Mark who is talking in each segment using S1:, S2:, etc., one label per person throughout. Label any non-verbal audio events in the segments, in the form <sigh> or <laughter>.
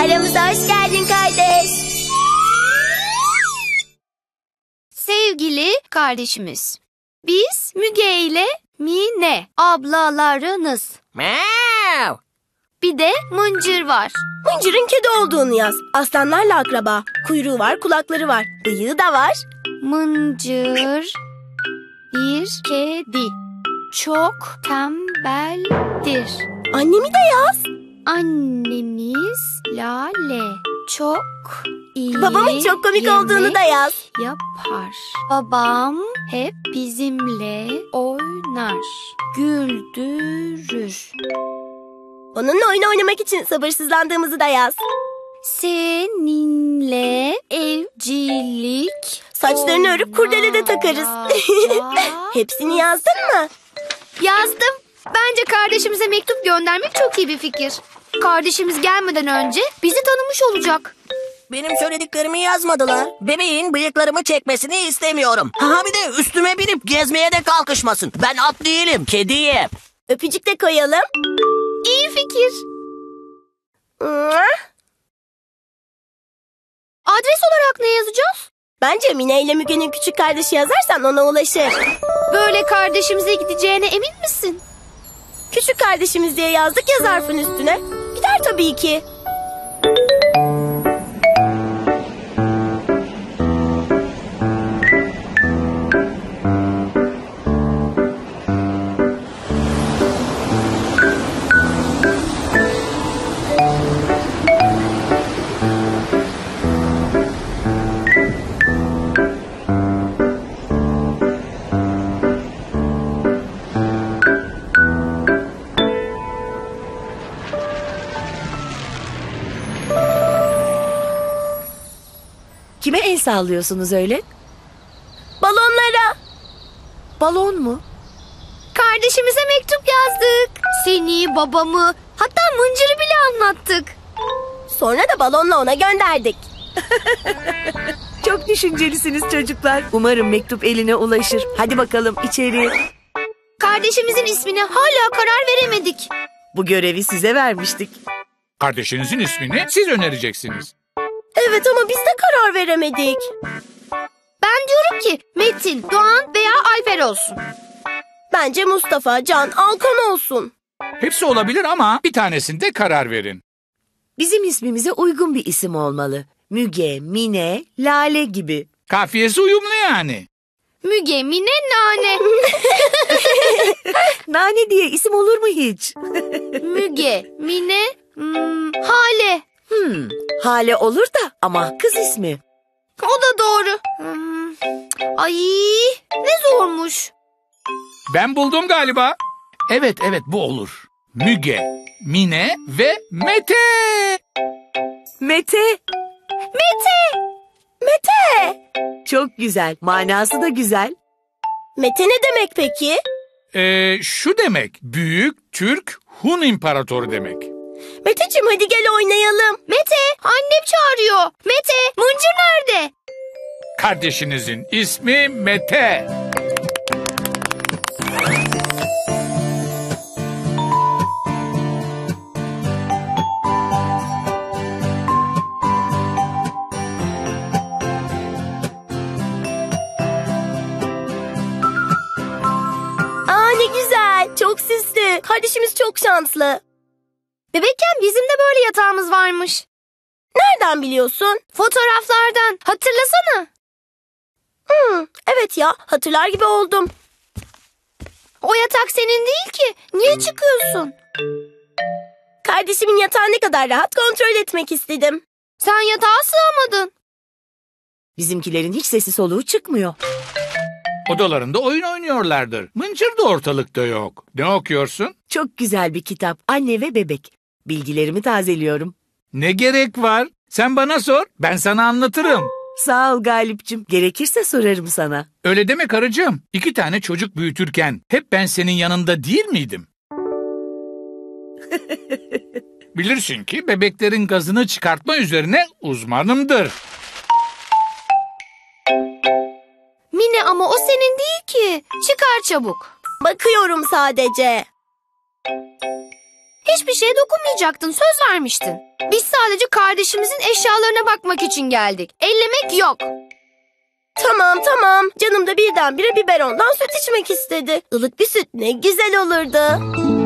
S1: Aramıza hoş geldin kardeş.
S2: Sevgili kardeşimiz. Biz Müge ile Mine ablalarınız.
S3: Meow.
S2: Bir de Mıncır var.
S1: Mıncır'ın kedi olduğunu yaz. Aslanlarla akraba. Kuyruğu var, kulakları var. Bıyığı da var.
S2: Mıncır bir kedi. Çok tembeldir.
S1: Annemi de yaz.
S2: Annemiz Lale çok iyi
S1: Babamın çok komik olduğunu da yaz.
S2: yapar. Babam hep bizimle oynar, güldürür.
S1: Onunla oyun oynamak için sabırsızlandığımızı da yaz.
S2: Seninle evcilik
S1: Saçlarını örüp kurdele de takarız.
S2: olacak. <laughs>
S1: Hepsini yazdın mı?
S2: Yazdım. Bence kardeşimize mektup göndermek çok iyi bir fikir. Kardeşimiz gelmeden önce bizi tanımış olacak.
S3: Benim söylediklerimi yazmadılar. Bebeğin bıyıklarımı çekmesini istemiyorum. Ha bir de üstüme binip gezmeye de kalkışmasın. Ben at değilim, kediyim.
S1: Öpücük de koyalım.
S2: İyi fikir. Adres olarak ne yazacağız?
S1: Bence Mine ile Müge'nin küçük kardeşi yazarsan ona ulaşır.
S2: Böyle kardeşimize gideceğine emin misin?
S1: Küçük kardeşimiz diye yazdık ya zarfın üstüne. Gider tabii ki.
S4: Kime el sallıyorsunuz öyle?
S1: Balonlara.
S4: Balon mu?
S2: Kardeşimize mektup yazdık. Seni, babamı, hatta Mıncır'ı bile anlattık.
S1: Sonra da balonla ona gönderdik. <laughs>
S4: Çok düşüncelisiniz çocuklar. Umarım mektup eline ulaşır. Hadi bakalım içeri.
S2: Kardeşimizin ismine hala karar veremedik.
S4: Bu görevi size vermiştik.
S5: Kardeşinizin ismini siz önereceksiniz.
S1: Evet ama biz de karar veremedik.
S2: Ben diyorum ki Metin, Doğan veya Alper olsun.
S1: Bence Mustafa, Can, Alkan olsun.
S5: Hepsi olabilir ama bir tanesinde karar verin.
S4: Bizim ismimize uygun bir isim olmalı. Müge, Mine, Lale gibi.
S5: Kafiyesi uyumlu yani.
S2: Müge, Mine, Nane. <laughs>
S4: Nane diye isim olur mu hiç?
S2: Müge, Mine, hmm, Hale.
S4: Hmm, Hale olur da ama kız ismi.
S2: O da doğru. Hmm, Ay ne zormuş.
S5: Ben buldum galiba. Evet evet bu olur. Müge, Mine ve Mete.
S4: Mete.
S2: Mete.
S1: Mete.
S4: Çok güzel. Manası da güzel.
S1: Mete ne demek peki?
S5: Ee, şu demek Büyük Türk Hun İmparatoru demek.
S1: Meteciğim hadi gel oynayalım.
S2: Mete annem çağırıyor. Mete Mıncır nerede?
S5: Kardeşinizin ismi Mete.
S1: Aa ne güzel. Çok süslü. Kardeşimiz çok şanslı.
S2: Bebekken bizim de böyle yatağımız varmış.
S1: Nereden biliyorsun?
S2: Fotoğraflardan hatırlasana.
S1: Hmm, evet ya hatırlar gibi oldum.
S2: O yatak senin değil ki. Niye çıkıyorsun?
S1: Kardeşimin yatağı ne kadar rahat kontrol etmek istedim.
S2: Sen yatağa sığamadın.
S4: Bizimkilerin hiç sesi soluğu çıkmıyor.
S5: Odalarında oyun oynuyorlardır. Mıncır da ortalıkta yok. Ne okuyorsun?
S4: Çok güzel bir kitap. Anne ve bebek. Bilgilerimi tazeliyorum.
S5: Ne gerek var? Sen bana sor, ben sana anlatırım.
S4: Sağ ol Galipçim. Gerekirse sorarım sana.
S5: Öyle deme karıcığım. İki tane çocuk büyütürken hep ben senin yanında değil miydim? <laughs> Bilirsin ki bebeklerin gazını çıkartma üzerine uzmanımdır.
S2: Mine ama o senin değil ki. Çıkar çabuk.
S1: Bakıyorum sadece.
S2: Hiçbir şeye dokunmayacaktın. Söz vermiştin. Biz sadece kardeşimizin eşyalarına bakmak için geldik. Ellemek yok.
S1: Tamam tamam. Canım da birdenbire biberondan süt içmek istedi. Ilık bir süt ne güzel olurdu.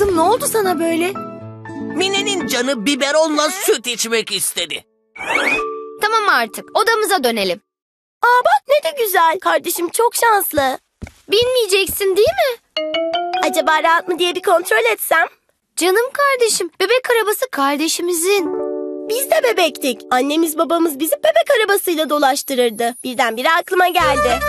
S4: Kızım ne oldu sana böyle?
S3: Mine'nin canı biberonla süt içmek istedi.
S2: Tamam artık. Odamıza dönelim.
S1: Aa bak ne de güzel. Kardeşim çok şanslı.
S2: Bilmeyeceksin değil mi?
S1: Acaba rahat mı diye bir kontrol etsem?
S2: Canım kardeşim. Bebek arabası kardeşimizin.
S1: Biz de bebektik. Annemiz babamız bizi bebek arabasıyla dolaştırırdı. Birdenbire aklıma geldi.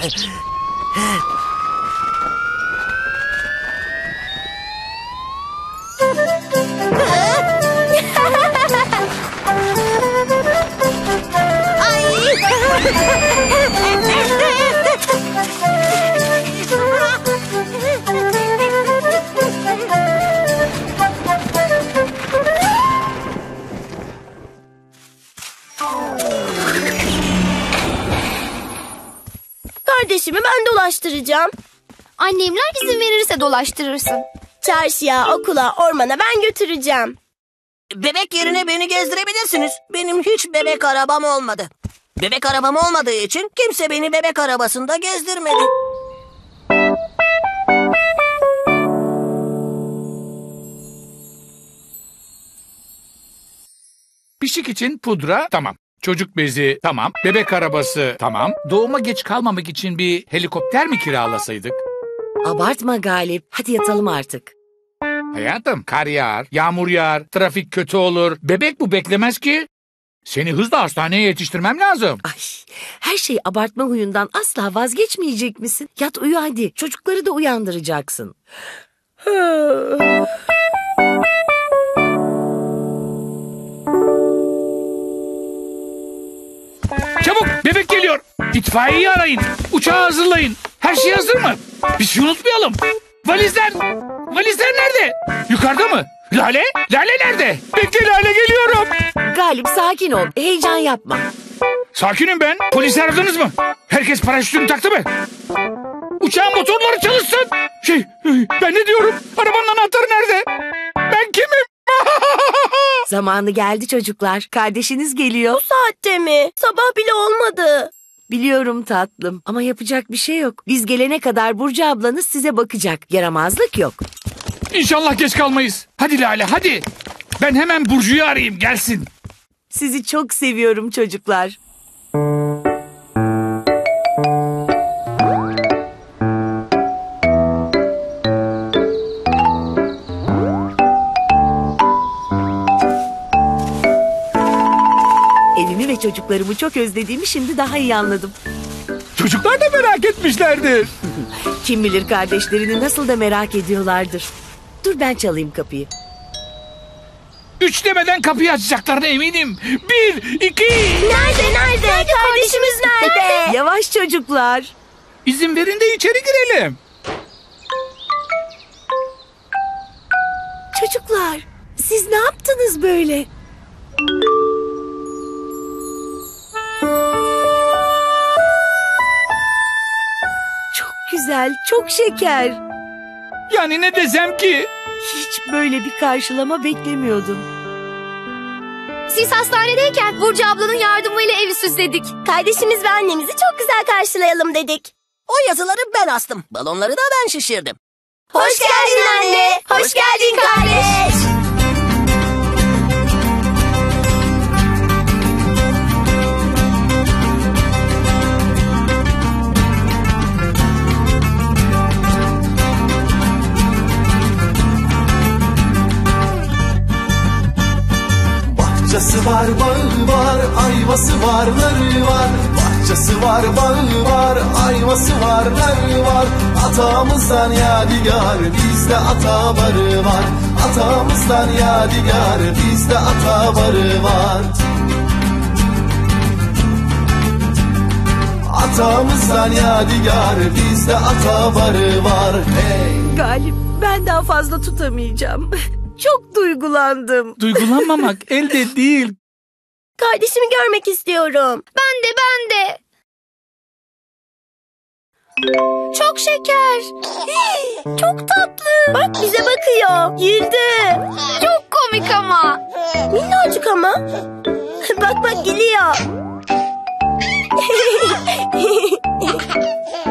S1: <laughs> Kardeşimi dolaştıracağım.
S2: Annemler izin verirse dolaştırırsın.
S1: Çarşıya, okula, ormana ben götüreceğim.
S3: Bebek yerine beni gezdirebilirsiniz. Benim hiç bebek arabam olmadı. Bebek arabam olmadığı için kimse beni bebek arabasında gezdirmedi.
S5: Pişik için pudra tamam. Çocuk bezi tamam. Bebek arabası tamam. Doğuma geç kalmamak için bir helikopter mi kiralasaydık?
S4: Abartma Galip. Hadi yatalım artık.
S5: Hayatım kar yağar, yağmur yağar, trafik kötü olur. Bebek bu beklemez ki. Seni hızla hastaneye yetiştirmem lazım.
S4: Ay, her şey abartma huyundan asla vazgeçmeyecek misin? Yat uyu hadi. Çocukları da uyandıracaksın. <sighs>
S5: İtfaiyeyi arayın. Uçağı hazırlayın. Her şey hazır mı? Bir şey unutmayalım. Valizler. Valizler nerede? Yukarıda mı? Lale? Lale nerede? Bekle Lale geliyorum.
S4: Galip sakin ol. Heyecan yapma.
S5: Sakinim ben. Polisi aradınız mı? Herkes paraşütünü taktı mı? Uçağın motorları çalışsın. Şey ben ne diyorum? Arabanın anahtarı nerede? Ben kimim? <laughs>
S4: Zamanı geldi çocuklar. Kardeşiniz geliyor.
S1: Saatte mi? Sabah bile olmadı.
S4: Biliyorum tatlım ama yapacak bir şey yok. Biz gelene kadar Burcu ablanız size bakacak. Yaramazlık yok.
S5: İnşallah geç kalmayız. Hadi Lale hadi. Ben hemen Burcu'yu arayayım gelsin.
S4: Sizi çok seviyorum çocuklar. Evimi ve çocuklarımı çok özlediğimi şimdi daha iyi anladım.
S5: Çocuklar da merak etmişlerdir. <laughs>
S4: Kim bilir kardeşlerini nasıl da merak ediyorlardır. Dur ben çalayım kapıyı.
S5: Üç demeden kapıyı açacaklarına eminim. Bir, iki.
S1: Nerede nerede? Kardeşimiz nerede? <laughs>
S4: Yavaş çocuklar.
S5: İzin verin de içeri girelim.
S4: Çocuklar siz ne yaptınız böyle? Güzel, çok şeker.
S5: Yani ne desem ki?
S4: Hiç böyle bir karşılama beklemiyordum.
S2: Siz hastanedeyken Burcu ablanın yardımıyla evi süsledik.
S1: Kardeşimiz ve annemizi çok güzel karşılayalım dedik.
S3: O yazıları ben astım. Balonları da ben şişirdim.
S1: Hoş geldin anne. Hoş geldin kardeş.
S6: Var, bağı var, ayvası var, narı var. Bahçesi var, bağı var, ayvası var, narı var. Atamızdan yadigar, bizde ata barı var. Atamızdan yadigar, bizde ata barı var. Atamızdan yadigar, bizde ata barı var. Hey!
S4: Galip ben daha fazla tutamayacağım. <laughs> Çok duygulandım.
S5: Duygulanmamak <laughs> elde değil.
S1: Kardeşimi görmek istiyorum.
S2: Ben de ben de. Çok şeker.
S1: Çok tatlı. Bak bize bakıyor. Güldü.
S2: Çok komik ama.
S1: Minnacık ama. bak bak geliyor. <laughs>